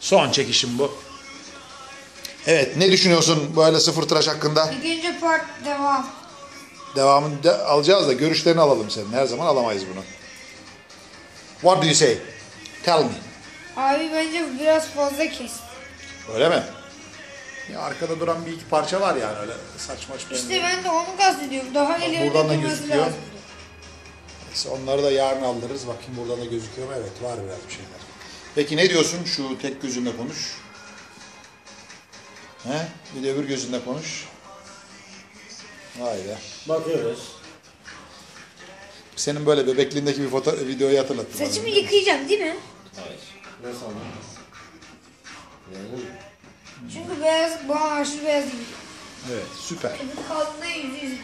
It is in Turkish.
Son çekişim bu. Evet ne düşünüyorsun böyle sıfır tıraş hakkında? İkinci part devam. Devamını da alacağız da görüşlerini alalım senin. Her zaman alamayız bunu. What do you say? Tell me. Abi bence biraz fazla kes. Öyle mi? Ya arkada duran bir iki parça var yani öyle saçma saçma. İşte ben de onu kastediyorum. Daha ileri buradan da gözüküyor. lazım. Neyse, onları da yarın aldırırız. Bakayım buradan da gözüküyor mu? Evet var biraz bir şeyler. Peki ne diyorsun? Şu tek gözünle konuş. He? Bir de öbür gözünle konuş. Vay be. Bakıyoruz. Senin böyle bebekliğindeki bir foto videoyu hatırlattı bana. Saçımı yıkayacağım değil mi? Hayır. Ne sandın? Yani Çünkü beyaz bana aşırı beyaz. Evet süper. Kaldığında yüzü yüzü.